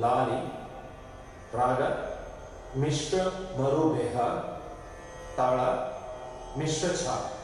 लाली राग मिश्र मरुबेहा ताळा मिश्र छाप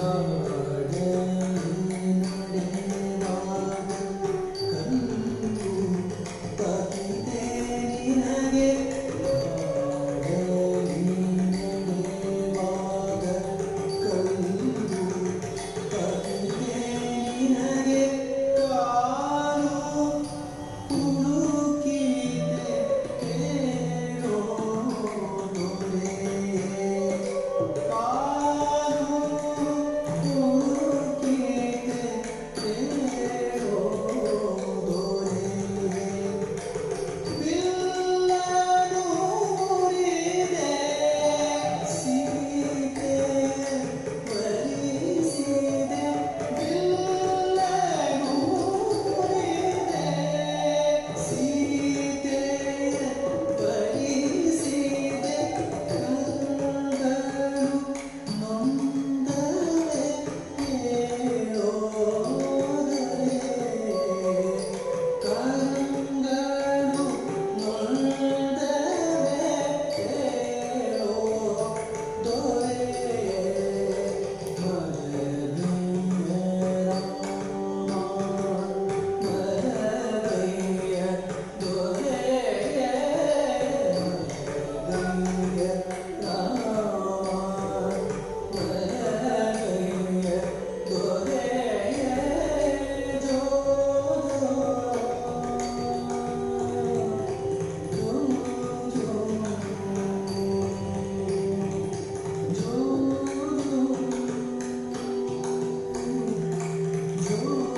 come. Deus.